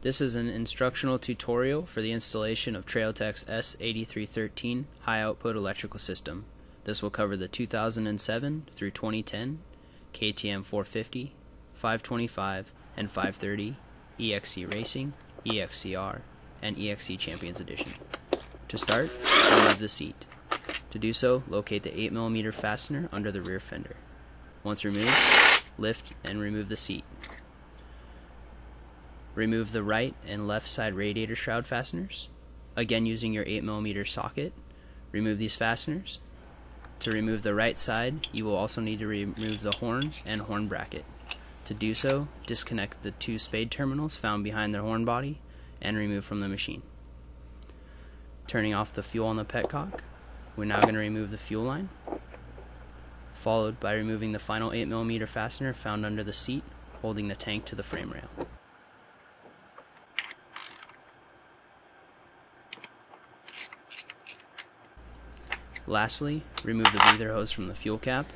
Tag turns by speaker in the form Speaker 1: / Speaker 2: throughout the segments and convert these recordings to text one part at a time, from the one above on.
Speaker 1: This is an instructional tutorial for the installation of Trailtech's S8313 high output electrical system. This will cover the 2007 through 2010 KTM 450, 525, and 530 EXC Racing, EXCR, and EXC Champions Edition. To start, remove the seat. To do so, locate the 8mm fastener under the rear fender. Once removed, lift and remove the seat. Remove the right and left side radiator shroud fasteners. Again, using your 8mm socket, remove these fasteners. To remove the right side, you will also need to remove the horn and horn bracket. To do so, disconnect the two spade terminals found behind the horn body and remove from the machine. Turning off the fuel on the petcock, we're now going to remove the fuel line, followed by removing the final 8mm fastener found under the seat, holding the tank to the frame rail. Lastly, remove the breather hose from the fuel cap,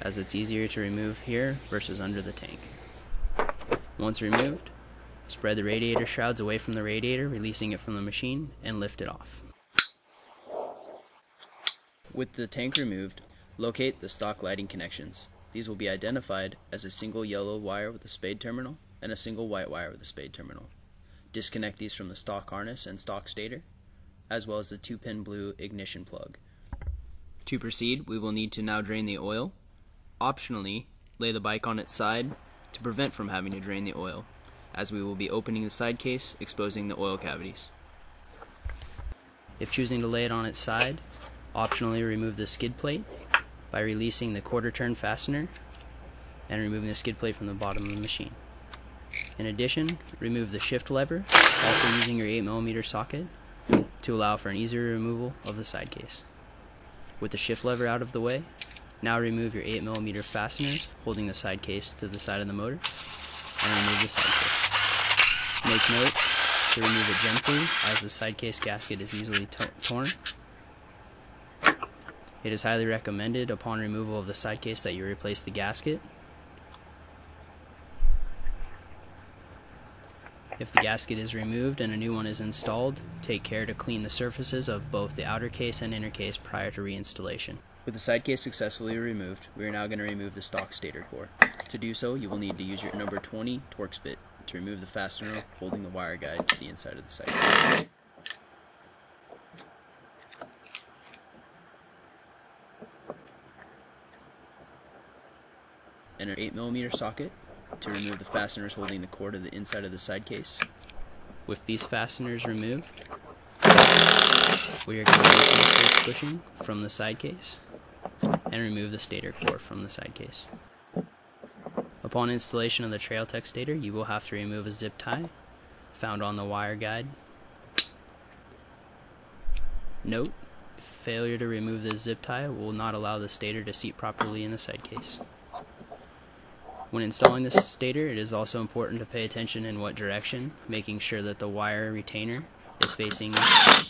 Speaker 1: as it's easier to remove here versus under the tank. Once removed, spread the radiator shrouds away from the radiator, releasing it from the machine, and lift it off. With the tank removed, locate the stock lighting connections. These will be identified as a single yellow wire with a spade terminal and a single white wire with a spade terminal. Disconnect these from the stock harness and stock stator, as well as the 2-pin blue ignition plug. To proceed, we will need to now drain the oil. Optionally, lay the bike on its side to prevent from having to drain the oil, as we will be opening the side case, exposing the oil cavities. If choosing to lay it on its side, optionally remove the skid plate by releasing the quarter turn fastener and removing the skid plate from the bottom of the machine. In addition, remove the shift lever, also using your 8mm socket, to allow for an easier removal of the side case. With the shift lever out of the way, now remove your 8mm fasteners holding the side case to the side of the motor and remove the side case. Make note to remove it gently as the side case gasket is easily torn. It is highly recommended upon removal of the side case that you replace the gasket. If the gasket is removed and a new one is installed, take care to clean the surfaces of both the outer case and inner case prior to reinstallation. With the side case successfully removed, we are now going to remove the stock stator core. To do so, you will need to use your number 20 Torx bit to remove the fastener holding the wire guide to the inside of the side case. And an 8mm socket to remove the fasteners holding the core to the inside of the side case. With these fasteners removed, we are going to some case bushing from the side case and remove the stator core from the side case. Upon installation of the Trailtech stator, you will have to remove a zip tie found on the wire guide. Note, failure to remove the zip tie will not allow the stator to seat properly in the side case. When installing this stator, it is also important to pay attention in what direction, making sure that the wire retainer is facing the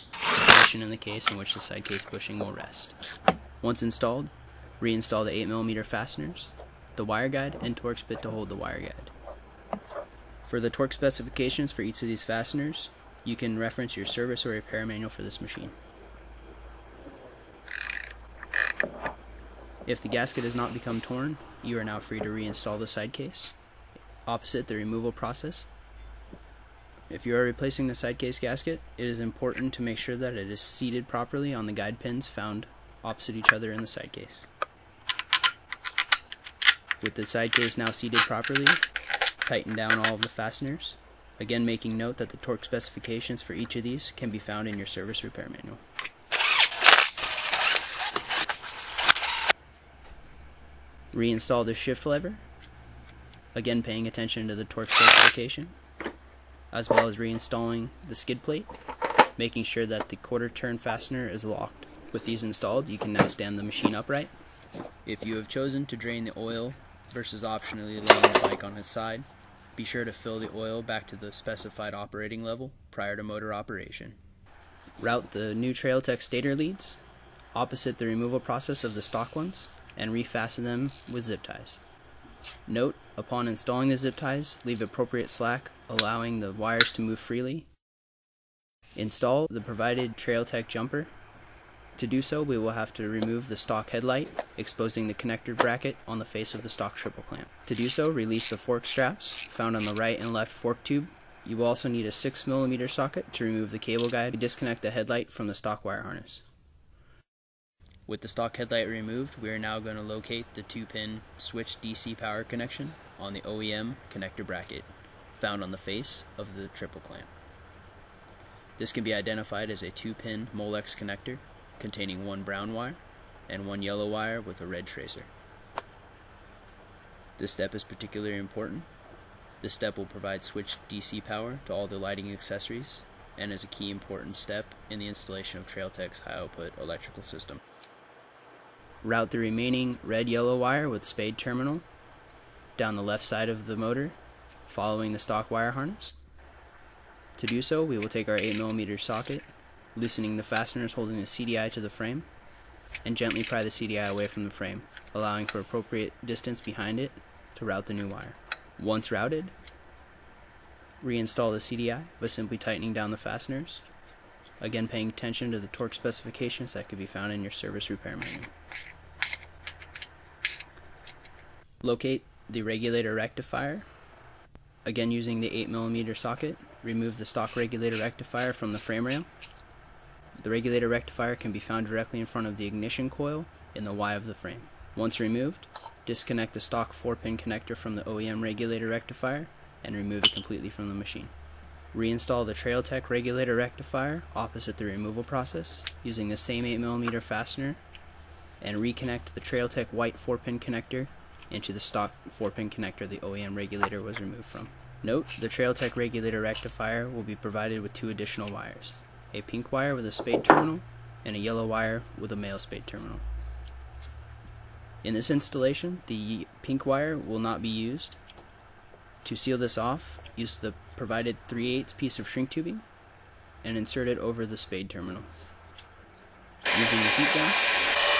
Speaker 1: position in the case in which the side case bushing will rest. Once installed, reinstall the 8mm fasteners, the wire guide, and Torx bit to hold the wire guide. For the torque specifications for each of these fasteners, you can reference your service or repair manual for this machine. If the gasket has not become torn, you are now free to reinstall the side case. Opposite the removal process. If you are replacing the side case gasket, it is important to make sure that it is seated properly on the guide pins found opposite each other in the side case. With the side case now seated properly, tighten down all of the fasteners. Again, making note that the torque specifications for each of these can be found in your service repair manual. Reinstall the shift lever, again paying attention to the torque specification, as well as reinstalling the skid plate, making sure that the quarter turn fastener is locked. With these installed, you can now stand the machine upright. If you have chosen to drain the oil versus optionally laying the bike on its side, be sure to fill the oil back to the specified operating level prior to motor operation. Route the new Trailtech stator leads opposite the removal process of the stock ones and refasten them with zip ties. Note, upon installing the zip ties, leave appropriate slack, allowing the wires to move freely. Install the provided Trailtech jumper. To do so, we will have to remove the stock headlight, exposing the connector bracket on the face of the stock triple clamp. To do so, release the fork straps found on the right and left fork tube. You will also need a 6mm socket to remove the cable guide. To disconnect the headlight from the stock wire harness. With the stock headlight removed, we are now going to locate the 2-pin switch DC power connection on the OEM connector bracket found on the face of the triple clamp. This can be identified as a 2-pin Molex connector containing one brown wire and one yellow wire with a red tracer. This step is particularly important. This step will provide switched DC power to all the lighting accessories and is a key important step in the installation of Trailtech's high output electrical system. Route the remaining red yellow wire with spade terminal down the left side of the motor following the stock wire harness. To do so, we will take our 8mm socket, loosening the fasteners holding the CDI to the frame, and gently pry the CDI away from the frame, allowing for appropriate distance behind it to route the new wire. Once routed, reinstall the CDI by simply tightening down the fasteners, again paying attention to the torque specifications that could be found in your service repair manual. Locate the regulator rectifier. Again using the 8mm socket, remove the stock regulator rectifier from the frame rail. The regulator rectifier can be found directly in front of the ignition coil in the Y of the frame. Once removed, disconnect the stock 4-pin connector from the OEM regulator rectifier and remove it completely from the machine. Reinstall the Trailtech regulator rectifier opposite the removal process using the same 8mm fastener and reconnect the Trailtech white 4-pin connector into the stock 4-pin connector the OEM regulator was removed from. Note, the Trailtech regulator rectifier will be provided with two additional wires, a pink wire with a spade terminal and a yellow wire with a male spade terminal. In this installation, the pink wire will not be used. To seal this off, use the provided 3 8 piece of shrink tubing and insert it over the spade terminal. Using the heat gun,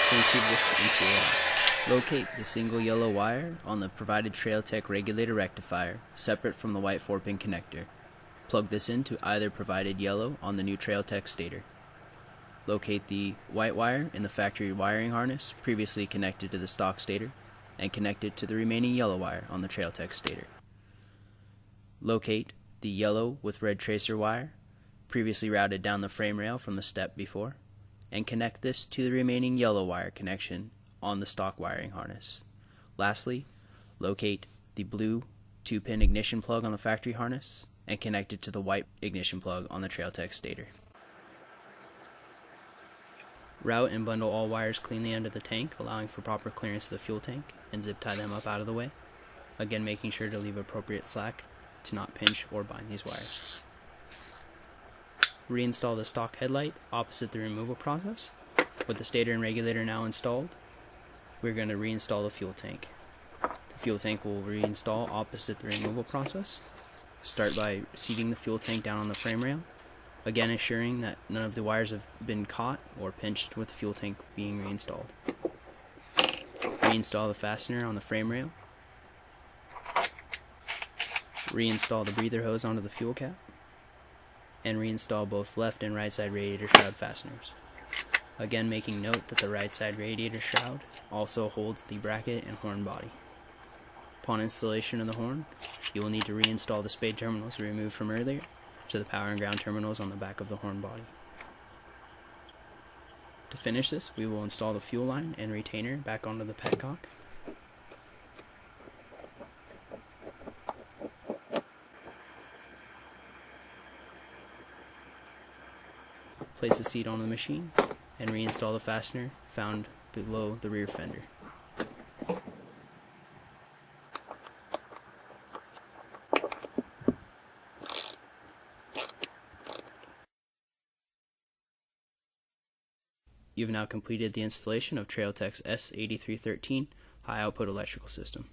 Speaker 1: shrink tube this and seal it off. Locate the single yellow wire on the provided Trailtech regulator rectifier, separate from the white 4-pin connector. Plug this into either provided yellow on the new Trailtech stator. Locate the white wire in the factory wiring harness previously connected to the stock stator, and connect it to the remaining yellow wire on the Trailtech stator. Locate the yellow with red tracer wire, previously routed down the frame rail from the step before, and connect this to the remaining yellow wire connection on the stock wiring harness. Lastly, locate the blue 2-pin ignition plug on the factory harness and connect it to the white ignition plug on the Trailtech stator. Route and bundle all wires cleanly under the tank, allowing for proper clearance of the fuel tank, and zip tie them up out of the way. Again, making sure to leave appropriate slack to not pinch or bind these wires. Reinstall the stock headlight opposite the removal process. With the stator and regulator now installed, we're going to reinstall the fuel tank. The fuel tank will reinstall opposite the removal process. Start by seating the fuel tank down on the frame rail, again assuring that none of the wires have been caught or pinched with the fuel tank being reinstalled. Reinstall the fastener on the frame rail. Reinstall the breather hose onto the fuel cap. And reinstall both left and right side radiator shroud fasteners. Again making note that the right side radiator shroud also holds the bracket and horn body. Upon installation of the horn, you will need to reinstall the spade terminals removed from earlier to the power and ground terminals on the back of the horn body. To finish this, we will install the fuel line and retainer back onto the petcock. Place the seat on the machine and reinstall the fastener found below the rear fender. You've now completed the installation of Trailtech's S8313 high output electrical system.